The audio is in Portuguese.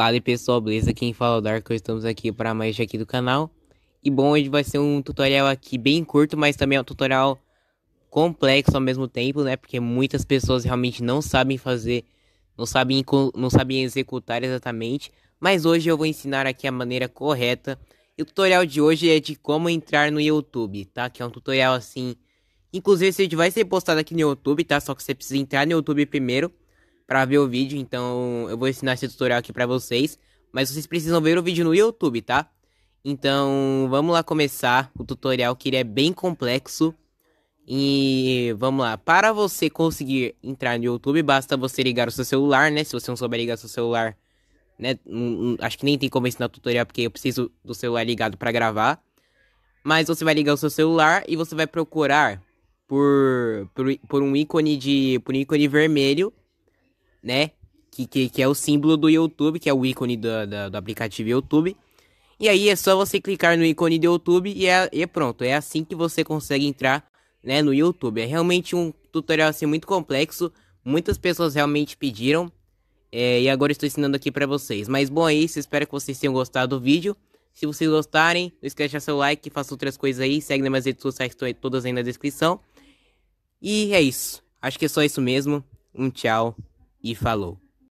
Fala pessoal, beleza? Quem fala é o estamos aqui para mais aqui do canal. E bom, hoje vai ser um tutorial aqui bem curto, mas também é um tutorial complexo ao mesmo tempo, né? Porque muitas pessoas realmente não sabem fazer, não sabem, não sabem executar exatamente. Mas hoje eu vou ensinar aqui a maneira correta. E o tutorial de hoje é de como entrar no YouTube, tá? Que é um tutorial assim... Inclusive esse vídeo vai ser postado aqui no YouTube, tá? Só que você precisa entrar no YouTube primeiro para ver o vídeo, então eu vou ensinar esse tutorial aqui para vocês, mas vocês precisam ver o vídeo no YouTube, tá? Então, vamos lá começar o tutorial que ele é bem complexo. E vamos lá, para você conseguir entrar no YouTube, basta você ligar o seu celular, né? Se você não souber ligar o seu celular, né? Acho que nem tem como ensinar o tutorial porque eu preciso do celular ligado para gravar. Mas você vai ligar o seu celular e você vai procurar por, por, por um ícone de por um ícone vermelho né? Que, que, que é o símbolo do YouTube, que é o ícone do, do, do aplicativo YouTube. E aí é só você clicar no ícone do YouTube e é, e pronto. É assim que você consegue entrar né, no YouTube. É realmente um tutorial assim muito complexo. Muitas pessoas realmente pediram. É, e agora estou ensinando aqui para vocês. Mas bom é isso, espero que vocês tenham gostado do vídeo. Se vocês gostarem, não esquece de deixar seu like, faça outras coisas aí, segue nas minhas redes sociais, estão todas aí na descrição. E é isso. Acho que é só isso mesmo. Um tchau e falou.